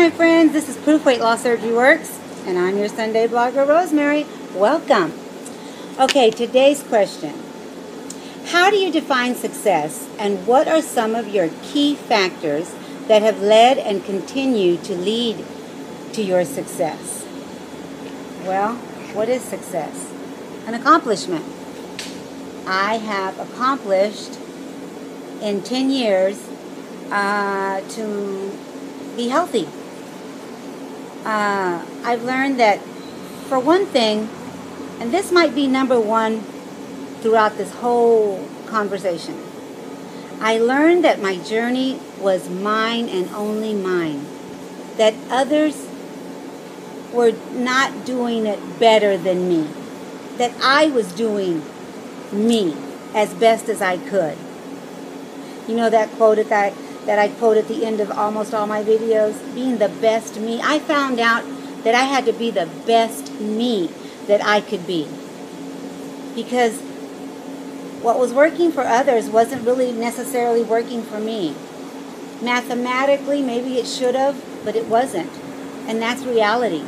my friends. This is Proof Weight Loss Surgery Works, and I'm your Sunday blogger, Rosemary. Welcome. Okay, today's question How do you define success, and what are some of your key factors that have led and continue to lead to your success? Well, what is success? An accomplishment. I have accomplished in 10 years uh, to be healthy. Uh, I've learned that, for one thing, and this might be number one throughout this whole conversation, I learned that my journey was mine and only mine. That others were not doing it better than me. That I was doing me as best as I could. You know that quote that I, that I quote at the end of almost all my videos? Being the best me. I found out that I had to be the best me that I could be. Because what was working for others wasn't really necessarily working for me. Mathematically, maybe it should have, but it wasn't. And that's reality.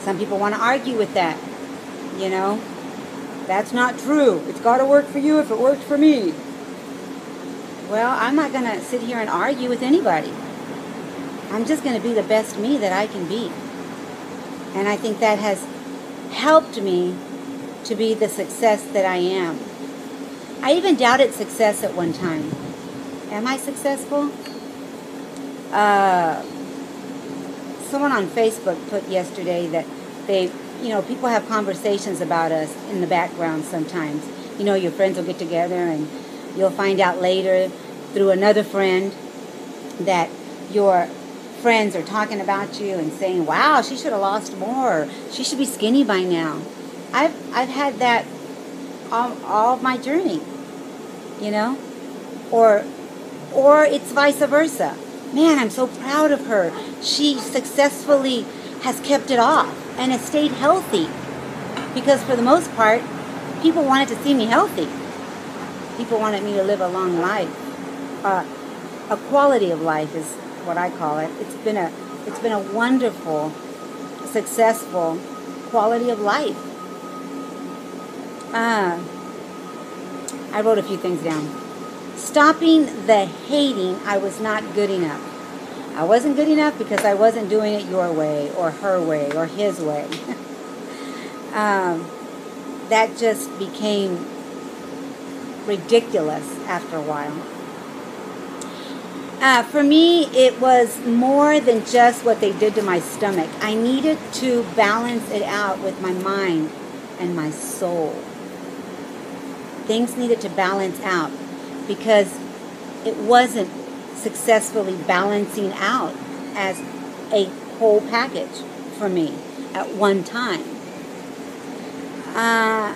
Some people want to argue with that. You know, that's not true. It's got to work for you if it worked for me. Well, I'm not going to sit here and argue with anybody. I'm just going to be the best me that I can be. And I think that has helped me to be the success that I am. I even doubted success at one time. Am I successful? Uh, someone on Facebook put yesterday that they, you know, people have conversations about us in the background sometimes. You know, your friends will get together and You'll find out later through another friend that your friends are talking about you and saying, "Wow, she should have lost more. She should be skinny by now." I've I've had that all, all my journey, you know, or or it's vice versa. Man, I'm so proud of her. She successfully has kept it off and has stayed healthy because for the most part, people wanted to see me healthy people wanted me to live a long life. Uh, a quality of life is what I call it. It's been a it's been a wonderful, successful quality of life. Uh, I wrote a few things down. Stopping the hating, I was not good enough. I wasn't good enough because I wasn't doing it your way or her way or his way. um, that just became ridiculous after a while. Uh, for me, it was more than just what they did to my stomach. I needed to balance it out with my mind and my soul. Things needed to balance out because it wasn't successfully balancing out as a whole package for me at one time. Uh,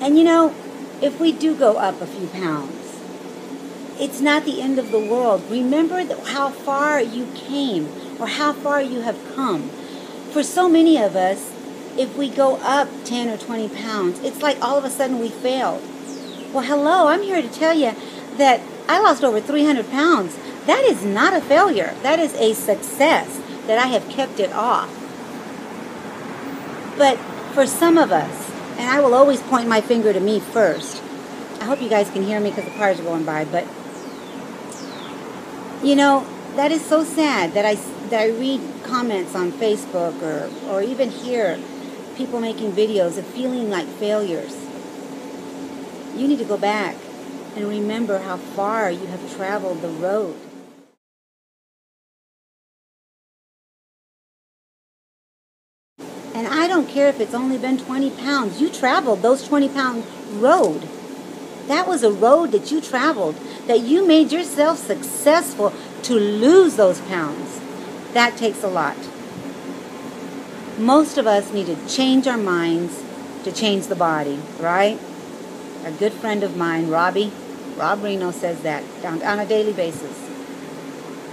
and you know, if we do go up a few pounds, it's not the end of the world. Remember how far you came or how far you have come. For so many of us, if we go up 10 or 20 pounds, it's like all of a sudden we failed. Well, hello, I'm here to tell you that I lost over 300 pounds. That is not a failure. That is a success that I have kept it off. But for some of us, and I will always point my finger to me first. I hope you guys can hear me because the cars are going by, but you know, that is so sad that I, that I read comments on Facebook or, or even hear people making videos of feeling like failures. You need to go back and remember how far you have traveled the road. Don't care if it's only been 20 pounds. You traveled those 20 pound road. That was a road that you traveled, that you made yourself successful to lose those pounds. That takes a lot. Most of us need to change our minds to change the body, right? A good friend of mine, Robbie, Rob Reno says that on, on a daily basis.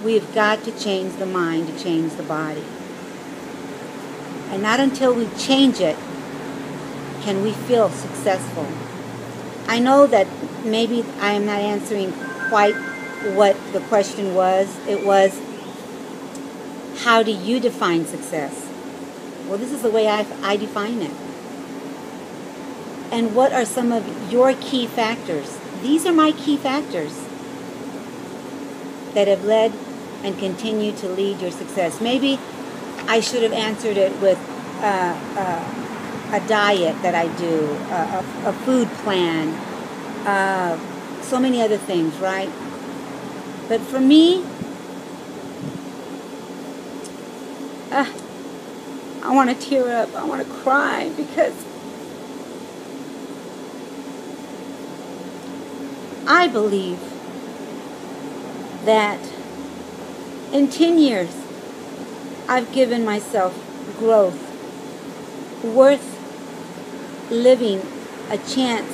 We've got to change the mind to change the body. And not until we change it can we feel successful. I know that maybe I am not answering quite what the question was. It was, How do you define success? Well, this is the way I, I define it. And what are some of your key factors? These are my key factors that have led and continue to lead your success. Maybe I should have answered it with uh, uh, a diet that I do, a, a, food plan, uh, so many other things, right? But for me, uh, I want to tear up. I want to cry because I believe that in 10 years, I've given myself growth worth living a chance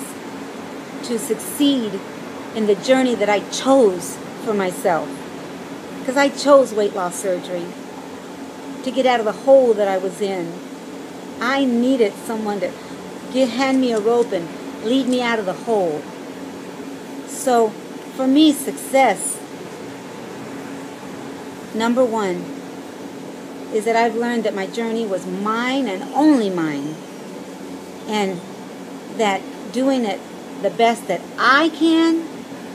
to succeed in the journey that I chose for myself. Because I chose weight loss surgery to get out of the hole that I was in. I needed someone to get, hand me a rope and lead me out of the hole. So, for me, success, number one, is that I've learned that my journey was mine and only mine. And that doing it the best that I can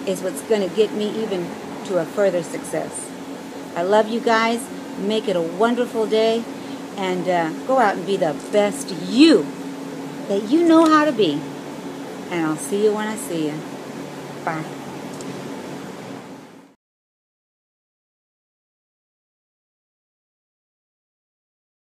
is what's going to get me even to a further success. I love you guys. Make it a wonderful day. And uh, go out and be the best you that you know how to be. And I'll see you when I see you. Bye.